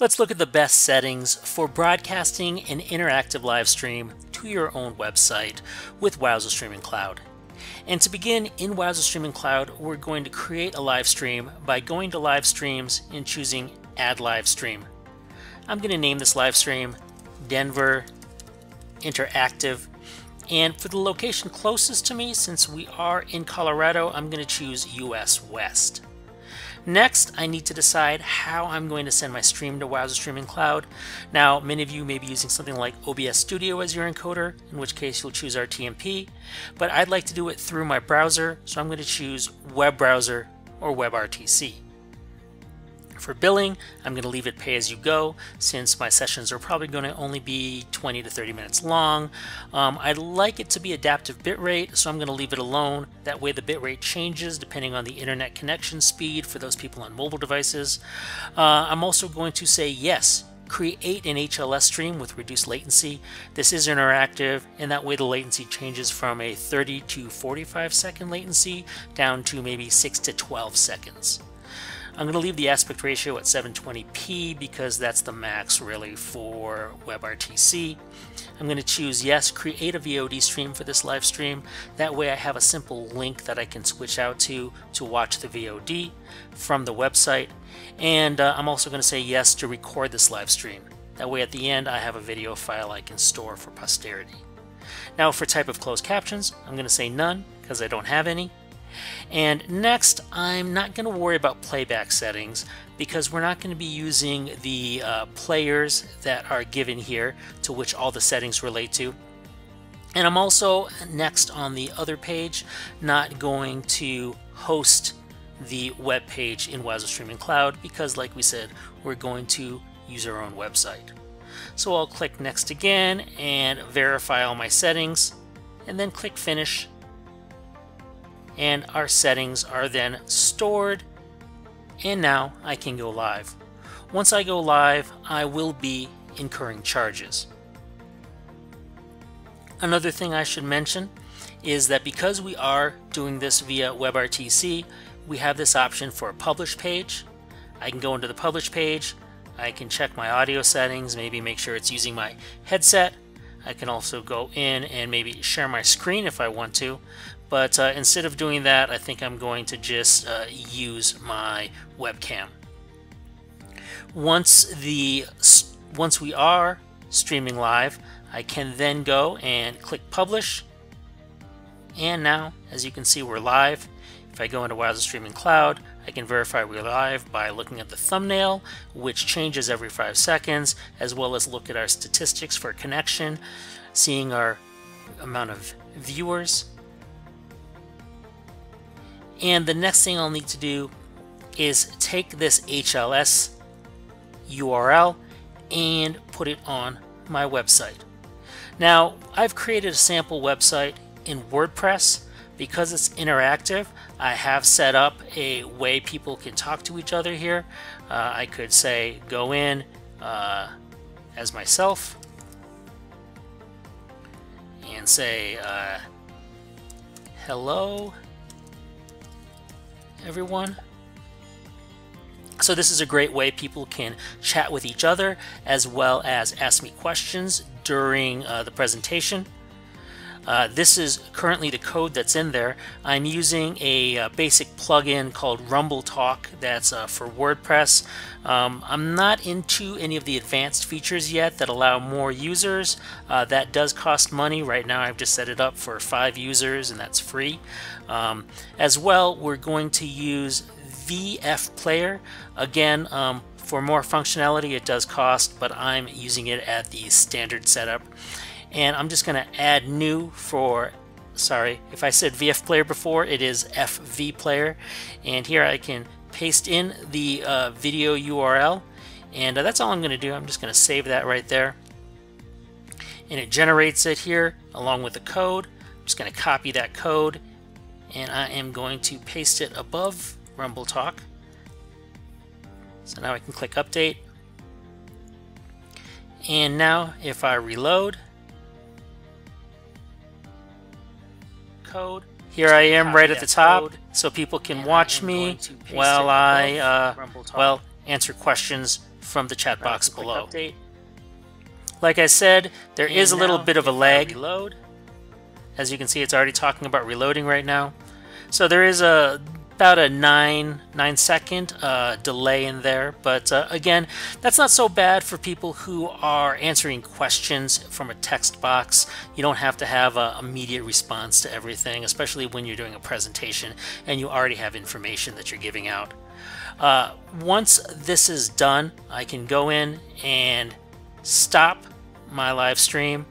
Let's look at the best settings for broadcasting an interactive live stream to your own website with Wowza Streaming Cloud. And to begin in Wowza Streaming Cloud, we're going to create a live stream by going to live streams and choosing add live stream. I'm going to name this live stream Denver Interactive. And for the location closest to me, since we are in Colorado, I'm going to choose US West. Next, I need to decide how I'm going to send my stream to Wowza Streaming Cloud. Now, many of you may be using something like OBS Studio as your encoder, in which case you'll choose RTMP, but I'd like to do it through my browser, so I'm going to choose Web Browser or WebRTC. For billing, I'm going to leave it pay as you go since my sessions are probably going to only be 20 to 30 minutes long. Um, I'd like it to be adaptive bitrate, so I'm going to leave it alone. That way the bitrate changes depending on the internet connection speed for those people on mobile devices. Uh, I'm also going to say yes, create an HLS stream with reduced latency. This is interactive, and that way the latency changes from a 30 to 45 second latency down to maybe 6 to 12 seconds. I'm going to leave the aspect ratio at 720p because that's the max really for WebRTC. I'm going to choose yes, create a VOD stream for this live stream. That way I have a simple link that I can switch out to to watch the VOD from the website. And uh, I'm also going to say yes to record this live stream. That way at the end I have a video file I can store for posterity. Now for type of closed captions, I'm going to say none because I don't have any. And next, I'm not going to worry about playback settings because we're not going to be using the uh, players that are given here to which all the settings relate to. And I'm also next on the other page not going to host the web page in Wowza Streaming Cloud because like we said, we're going to use our own website. So I'll click next again and verify all my settings and then click finish and our settings are then stored and now I can go live. Once I go live, I will be incurring charges. Another thing I should mention is that because we are doing this via WebRTC, we have this option for a publish page. I can go into the publish page, I can check my audio settings, maybe make sure it's using my headset. I can also go in and maybe share my screen if I want to. But uh, instead of doing that, I think I'm going to just uh, use my webcam. Once the once we are streaming live, I can then go and click publish. And now, as you can see, we're live. If I go into Wowza Streaming Cloud, I can verify we're live by looking at the thumbnail, which changes every five seconds, as well as look at our statistics for connection, seeing our amount of viewers, and the next thing I'll need to do is take this HLS URL and put it on my website. Now, I've created a sample website in WordPress. Because it's interactive, I have set up a way people can talk to each other here. Uh, I could say, go in uh, as myself and say, uh, hello everyone. So this is a great way people can chat with each other as well as ask me questions during uh, the presentation. Uh, this is currently the code that's in there. I'm using a uh, basic plugin called Rumble Talk that's uh, for WordPress. Um, I'm not into any of the advanced features yet that allow more users. Uh, that does cost money. Right now I've just set it up for five users and that's free. Um, as well, we're going to use VF Player. Again, um, for more functionality it does cost, but I'm using it at the standard setup and I'm just going to add new for sorry if I said VF player before it is FV player. And here I can paste in the uh, video URL and uh, that's all I'm going to do. I'm just going to save that right there. And it generates it here along with the code. I'm just going to copy that code. And I am going to paste it above Rumble Talk. So now I can click update. And now if I reload code. Here I am right at the top, so people can watch me while I, uh, well, answer questions from the chat box below. Like I said, there is a little bit of a lag. Reload. As you can see, it's already talking about reloading right now. So there is a about a nine nine second uh, delay in there but uh, again that's not so bad for people who are answering questions from a text box. You don't have to have an immediate response to everything especially when you're doing a presentation and you already have information that you're giving out. Uh, once this is done I can go in and stop my live stream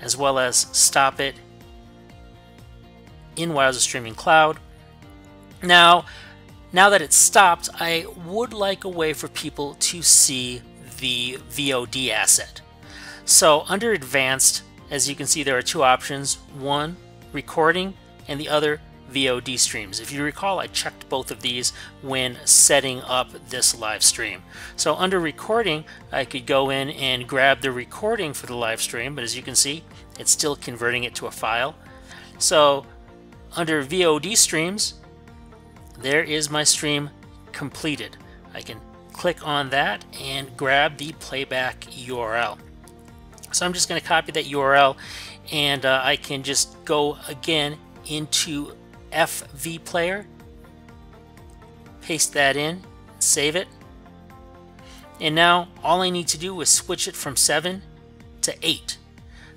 as well as stop it in Wowza Streaming Cloud now, now that it's stopped, I would like a way for people to see the VOD asset. So under advanced, as you can see, there are two options. One, recording, and the other, VOD streams. If you recall, I checked both of these when setting up this live stream. So under recording, I could go in and grab the recording for the live stream, but as you can see, it's still converting it to a file. So under VOD streams, there is my stream completed. I can click on that and grab the playback URL. So I'm just going to copy that URL and uh, I can just go again into FV Player, paste that in, save it. And now all I need to do is switch it from 7 to 8.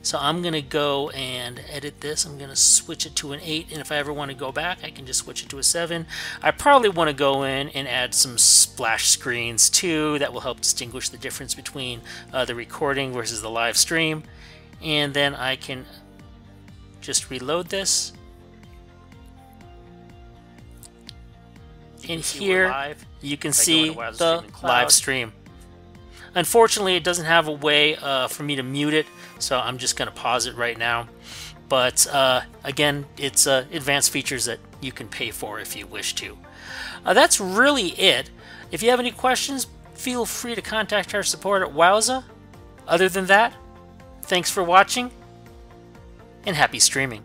So I'm going to go and edit this. I'm going to switch it to an 8. And if I ever want to go back, I can just switch it to a 7. I probably want to go in and add some splash screens too. That will help distinguish the difference between uh, the recording versus the live stream. And then I can just reload this. And here you can see the live stream. Unfortunately, it doesn't have a way uh, for me to mute it, so I'm just going to pause it right now. But uh, again, it's uh, advanced features that you can pay for if you wish to. Uh, that's really it. If you have any questions, feel free to contact our support at Wowza. Other than that, thanks for watching and happy streaming.